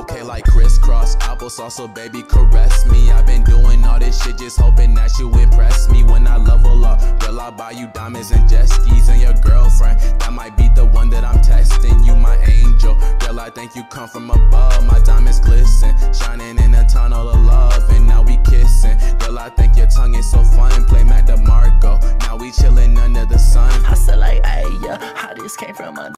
okay like crisscross applesauce, so baby caress me. I've been doing all this shit just hoping that you impress me. When I level up, girl, I'll buy you diamonds and jet skis and your girlfriend. That might be the one that I'm testing. You my angel, girl, I think you come from above. My diamonds glisten, shining in a tunnel of love, and now we kissing. Girl, I think your tongue is so fun. Play Mac DeMarco, now we chilling under the sun. I said like, hey yeah, how this came from under.